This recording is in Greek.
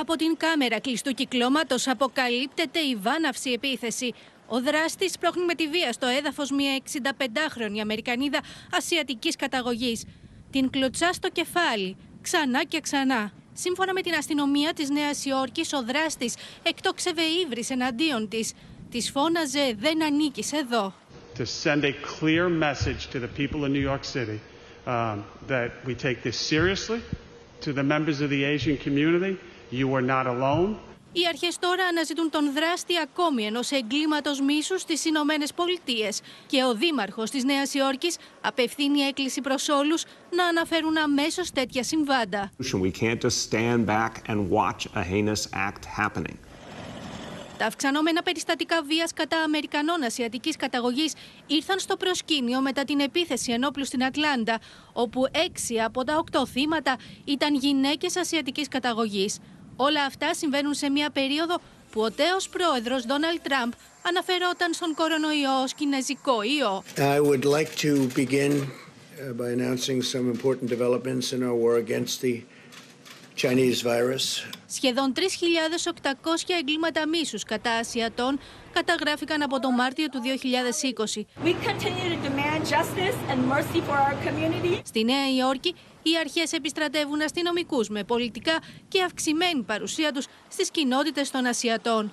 Από την κάμερα κλειστού κυκλώματος αποκαλύπτεται η βάναυση επίθεση. Ο δράστης πρόχνει με τη βία στο έδαφος μια 65χρονη Αμερικανίδα ασιατικής καταγωγής. Την κλωτσά στο κεφάλι, ξανά και ξανά. Σύμφωνα με την αστυνομία της Νέας Υόρκης, ο δράστης εκτόξευε ύβρι εναντίον της. Της φώναζε Δεν ανήκεις εδώ. To send a clear message to the people in New York City um, that we take this seriously, to the members of the Asian community, you are not alone. Οι αρχές τώρα αναζητούν τον δράστη ακόμη ενός εγκλήματος μίσους στις Ηνωμένες Πολιτείες. Και ο Δήμαρχος της Νέας Υόρκης απευθύνει έκκληση προς όλους να αναφέρουν αμέσως τέτοια συμβάντα. We can't just stand back and watch a heinous act happening. Τα αυξανόμενα περιστατικά βίας κατά Αμερικανών ασιατικής καταγωγής ήρθαν στο προσκήνιο μετά την επίθεση ενόπλου στην Ατλάντα, όπου έξι από τα οκτώ θύματα ήταν γυναίκες ασιατικής καταγωγής. Όλα αυτά συμβαίνουν σε μια περίοδο που ο τέος πρόεδρος Ντόναλτ Τραμπ αναφερόταν στον κορονοϊό ως κινέζικο ιό. I would like to begin uh, by announcing some important developments in our war against the Chinese virus. Σχεδόν 3.800 εγκλήματα μίσους κατά Ασιατών καταγράφηκαν από τον Μάρτιο του 2020. We continue to demand justice and mercy for our community. Στη Νέα Υόρκη, οι αρχές επιστρατεύουν αστυνομικούς με πολιτικά και αυξημένη παρουσία τους στις κοινότητες των Ασιατών.